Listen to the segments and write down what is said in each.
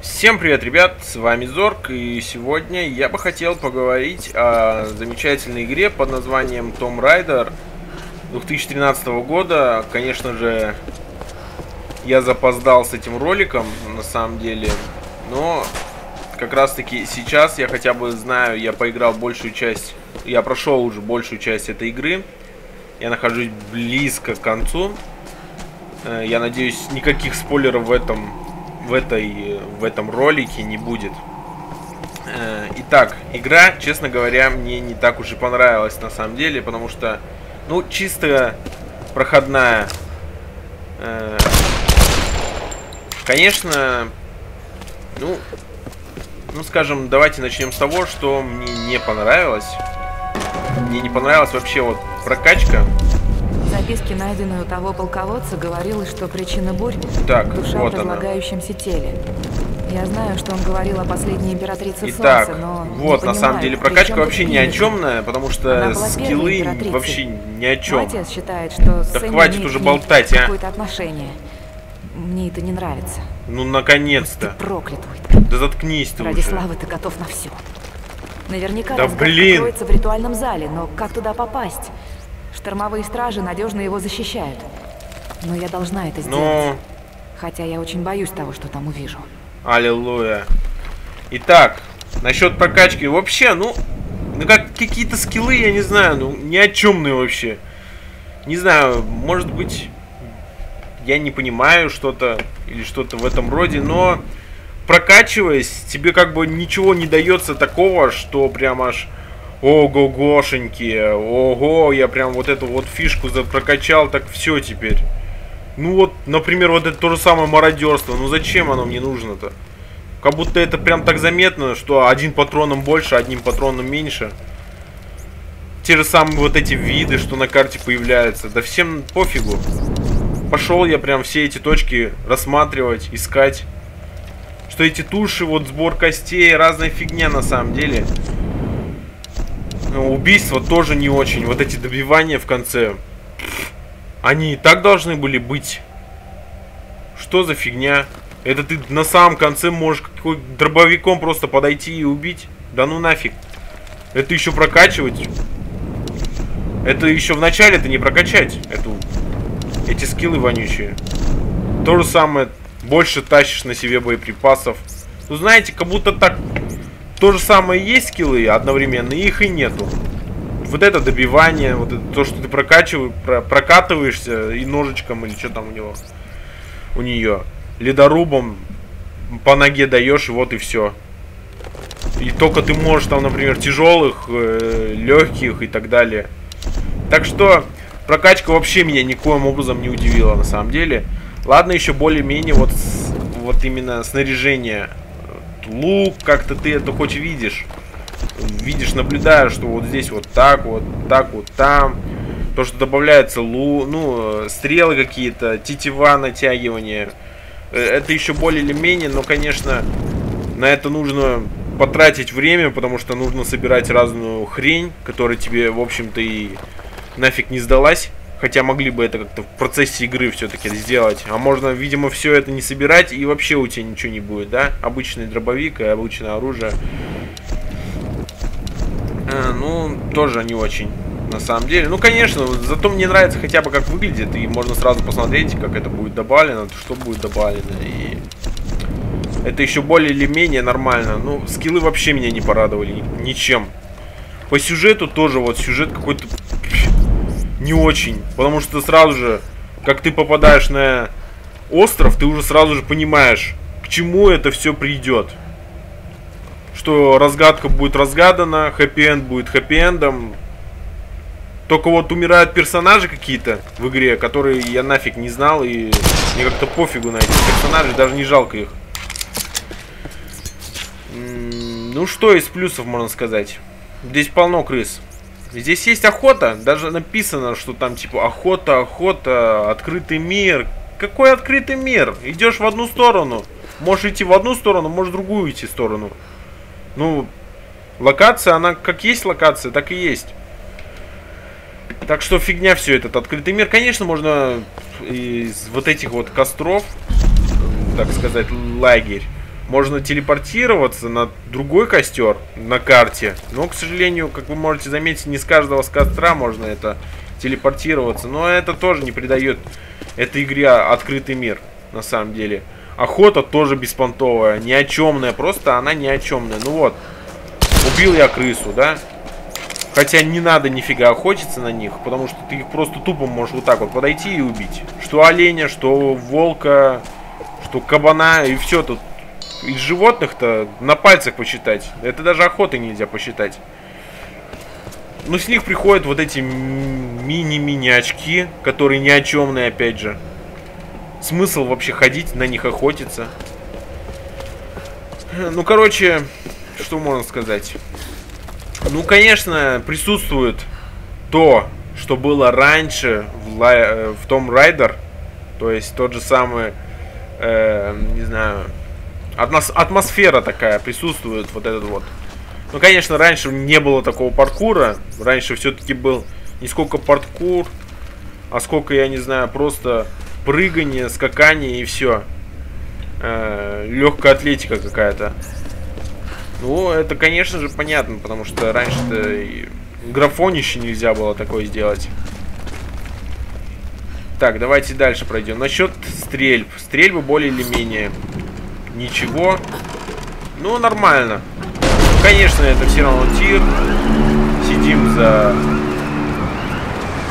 Всем привет, ребят, с вами Зорг, и сегодня я бы хотел поговорить о замечательной игре под названием Tomb Raider 2013 года. Конечно же, я запоздал с этим роликом, на самом деле, но как раз таки сейчас я хотя бы знаю, я поиграл большую часть, я прошел уже большую часть этой игры, я нахожусь близко к концу. Э, я надеюсь, никаких спойлеров в этом в, этой, в этом ролике не будет. Э, итак, игра, честно говоря, мне не так уж и понравилась на самом деле, потому что, ну, чисто проходная. Э, конечно, ну, ну, скажем, давайте начнем с того, что мне не понравилось. Мне не понравилась вообще вот прокачка записке, найденной у того полководца, говорилось, что причина бурь так, душа вот в разлагающемся она. теле. Я знаю, что он говорил о последней императрице Итак, Солнца, но вот, на самом деле, прокачка вообще ни о чемная, потому что скиллы вообще ни о чем. отец считает, что да хватит уже болтать, а. Какое-то отношение. Мне это не нравится. Ну, наконец-то. проклят, Да заткнись ты Ради уже. славы ты готов на все. Наверняка да блин. в ритуальном зале, но как туда попасть? Штормовые стражи надежно его защищают. Но я должна это сделать. Но... Хотя я очень боюсь того, что там увижу. Аллилуйя. Итак, насчет прокачки. Вообще, ну, ну как какие-то скиллы, я не знаю, ну, ни о чемные вообще. Не знаю, может быть, я не понимаю что-то или что-то в этом роде, но прокачиваясь, тебе как бы ничего не дается такого, что прям аж Ого-гошеньки, ого, я прям вот эту вот фишку прокачал, так все теперь. Ну вот, например, вот это то же самое мародерство, ну зачем оно мне нужно-то? Как будто это прям так заметно, что один патроном больше, одним патроном меньше. Те же самые вот эти виды, что на карте появляются. Да всем пофигу. Пошел я прям все эти точки рассматривать, искать. Что эти туши, вот сбор костей, разная фигня на самом деле. Ну, убийства тоже не очень. Вот эти добивания в конце. Они и так должны были быть. Что за фигня? Это ты на самом конце можешь какой дробовиком просто подойти и убить? Да ну нафиг. Это еще прокачивать. Это еще в начале это не прокачать. Эту, эти скиллы вонючие. То же самое. Больше тащишь на себе боеприпасов. Ну знаете, как будто так то же самое есть скиллы одновременно, их и нету. Вот это добивание, вот это, то, что ты прокачиваешь, про, прокатываешься и ножичком или что там у него, у нее, ледорубом по ноге даешь, и вот и все. И только ты можешь там, например, тяжелых, э, легких и так далее. Так что прокачка вообще меня никоим образом не удивила на самом деле. Ладно, еще более-менее вот, вот именно снаряжение лук, как-то ты это хоть видишь. Видишь, наблюдаешь, что вот здесь вот так вот, так вот там. То, что добавляется лу, ну, стрелы какие-то, тетива натягивания. Э, это еще более или менее, но, конечно, на это нужно потратить время, потому что нужно собирать разную хрень, которая тебе, в общем-то, и нафиг не сдалась. Хотя могли бы это как-то в процессе игры все-таки сделать. А можно, видимо, все это не собирать и вообще у тебя ничего не будет, да? Обычный дробовик и обычное оружие. А, ну, тоже не очень, на самом деле. Ну, конечно, зато мне нравится хотя бы как выглядит. И можно сразу посмотреть, как это будет добавлено, что будет добавлено. И это еще более или менее нормально. Ну, скиллы вообще меня не порадовали ничем. По сюжету тоже, вот сюжет какой-то не очень. Потому что сразу же, как ты попадаешь на остров, ты уже сразу же понимаешь, к чему это все придет. Что разгадка будет разгадана, хэппи-энд будет хэппи-эндом. Только вот умирают персонажи какие-то в игре, которые я нафиг не знал, и мне как-то пофигу на этих персонажей, даже не жалко их. Ну что из плюсов можно сказать? Здесь полно крыс. Здесь есть охота, даже написано, что там типа охота, охота, открытый мир. Какой открытый мир? Идешь в одну сторону. Можешь идти в одну сторону, можешь в другую идти сторону. Ну, локация, она как есть локация, так и есть. Так что фигня все этот открытый мир. Конечно, можно из вот этих вот костров, так сказать, лагерь, можно телепортироваться на другой костер на карте. Но, к сожалению, как вы можете заметить, не с каждого с костра можно это телепортироваться. Но это тоже не придает этой игре открытый мир, на самом деле. Охота тоже беспонтовая, ни о чемная, просто она ни о чемная. Ну вот, убил я крысу, да? Хотя не надо нифига охотиться на них, потому что ты их просто тупо можешь вот так вот подойти и убить. Что оленя, что волка, что кабана, и все тут из животных-то на пальцах посчитать. Это даже охоты нельзя посчитать. Но с них приходят вот эти мини-минячки, которые ни о чемные, опять же. Смысл вообще ходить, на них охотиться. Ну, короче, что можно сказать? Ну, конечно, присутствует то, что было раньше в, в том Райдер. То есть тот же самый, э, не знаю, атмосфера такая присутствует, вот этот вот. Ну, конечно, раньше не было такого паркура. Раньше все-таки был не сколько паркур, а сколько, я не знаю, просто прыгание, скакание и все. Э, легкая атлетика какая-то. Ну, это, конечно же, понятно, потому что раньше-то графонище нельзя было такое сделать. Так, давайте дальше пройдем. Насчет стрельб. Стрельбы более или менее ничего. Ну, нормально. Конечно, это все равно тир. Сидим за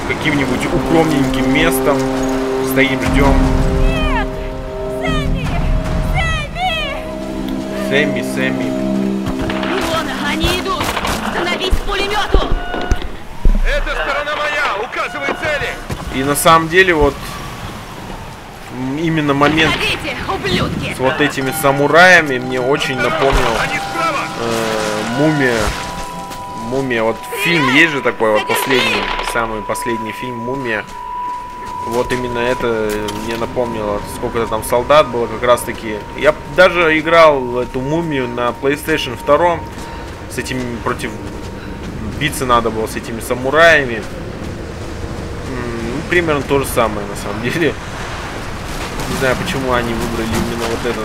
каким-нибудь укромненьким местом. Стоим, ждем. Сэмми! Сэмми! Вон, они идут! Становись к пулемету! Это сторона моя! Указывай цели! И на самом деле вот именно момент с вот этими самураями мне очень напомнил э, Мумия. Мумия. Вот фильм есть же такой вот последний, самый последний фильм Мумия. Вот именно это мне напомнило, сколько-то там солдат было как раз таки. Я даже играл эту мумию на PlayStation 2 с этим против биться надо было с этими самураями. Ну, примерно то же самое на самом деле. Не знаю, почему они выбрали именно вот эту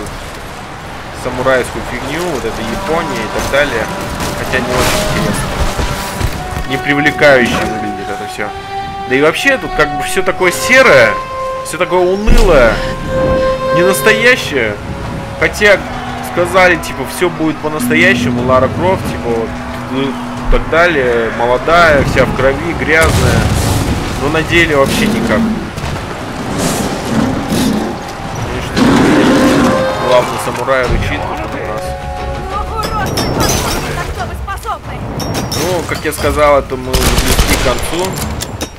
самурайскую фигню, вот это Япония и так далее. Хотя не очень интересно. Не привлекающе выглядит это все. Да и вообще тут как бы все такое серое, все такое унылое, не настоящее. Хотя сказали, типа, все будет по-настоящему, Лара Крофт, типа, вот, так далее, молодая, вся в крови, грязная. Но на деле вообще никак. Самурай рычит у нас. Ну, как я сказал, это мы близки к концу.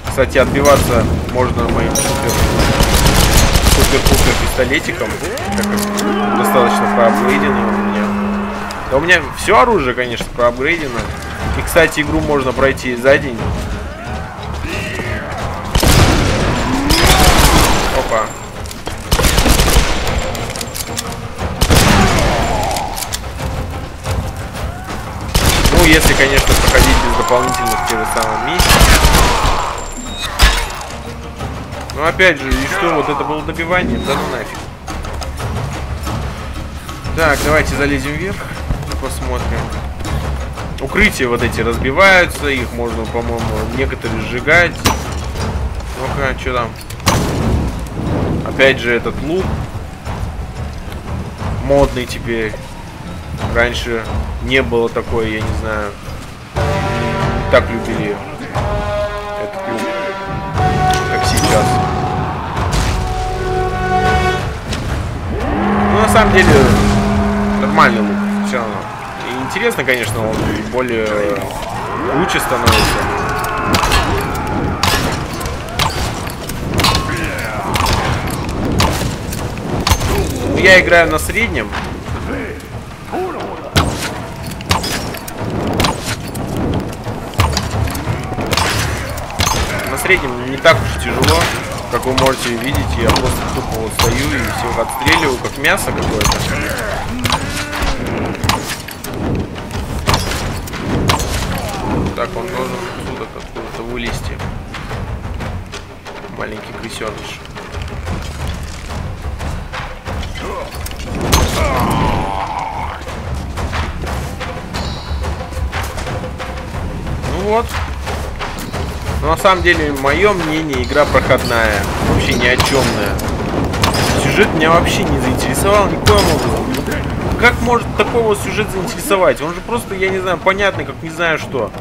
Кстати, отбиваться можно моим супер супер-пупер пистолетиком, достаточно проапгрейдено у меня. Да у меня все оружие, конечно, проапгрейдено. И, кстати, игру можно пройти за день. Опа. Ну, если, конечно, проходить без дополнительных тех же самых миссий. Ну, опять же, и что, вот это было добивание? Да ну нафиг. Так, давайте залезем вверх посмотрим. Укрытия вот эти разбиваются, их можно, по-моему, некоторые сжигать. Ну-ка, что там? Опять же этот лук. Модный теперь. Раньше не было такое, я не знаю. Так любили этот лук, как сейчас. Ну, на самом деле, нормальный лук, все равно. И интересно, конечно, он более лучше становится. Я играю на среднем, среднем не так уж тяжело, как вы можете видеть. Я просто тупо вот стою и всех отстреливаю, как мясо какое-то. Так, он должен отсюда откуда-то вылезти. Маленький крысеныш. Ну вот, но на самом деле, мое мнение, игра проходная. Вообще ни о чемная. Сюжет меня вообще не заинтересовал никоим образом. Как может такого сюжет заинтересовать? Он же просто, я не знаю, понятный, как не знаю что.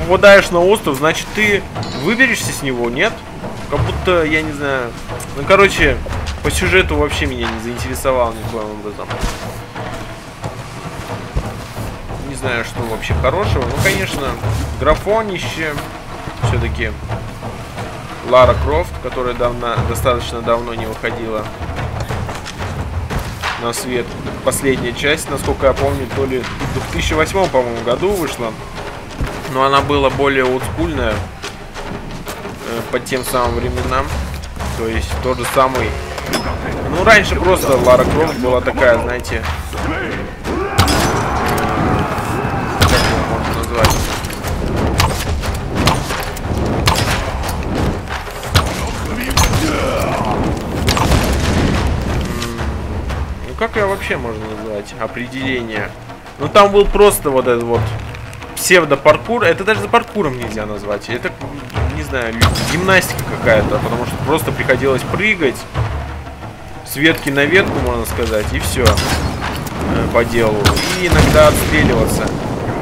Попадаешь на остров, значит ты выберешься с него, нет? Как будто, я не знаю... Ну, короче, по сюжету вообще меня не заинтересовал никоим образом. Знаю, что вообще хорошего. Ну, конечно, графонище. Все-таки Лара Крофт, которая давно, достаточно давно не выходила на свет. Последняя часть, насколько я помню, то ли в 2008, по-моему, году вышла. Но она была более олдскульная э, по тем самым временам. То есть тот же самый... Ну, раньше просто Лара Крофт была такая, знаете... как я вообще можно назвать? Определение. Ну, там был просто вот этот вот псевдо-паркур. Это даже за паркуром нельзя назвать. Это, не знаю, гимнастика какая-то. Потому что просто приходилось прыгать с ветки на ветку, можно сказать, и все э, по делу. И иногда отстреливаться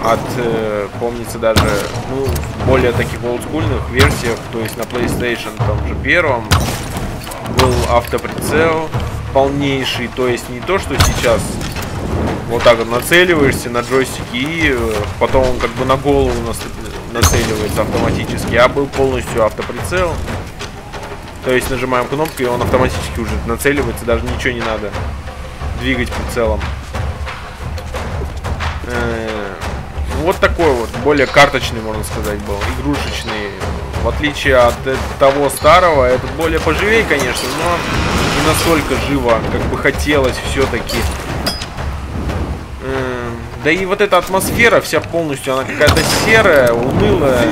от, э, помнится даже, ну, более таких олдскульных версиях, то есть на PlayStation, том же первом, был автоприцел полнейший, то есть не то, что сейчас вот так вот нацеливаешься на джойстике и э, потом он как бы на голову нацеливается автоматически, а был полностью автоприцел. То есть нажимаем кнопку и он автоматически уже нацеливается, даже ничего не надо двигать прицелом. Э, вот такой вот, более карточный, можно сказать, был, игрушечный. В отличие от того старого, этот более поживее, конечно, но не настолько живо, как бы хотелось все-таки. Да и вот эта атмосфера вся полностью, она какая-то серая, унылая.